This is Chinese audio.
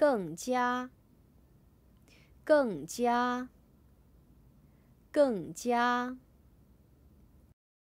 更加更加更加。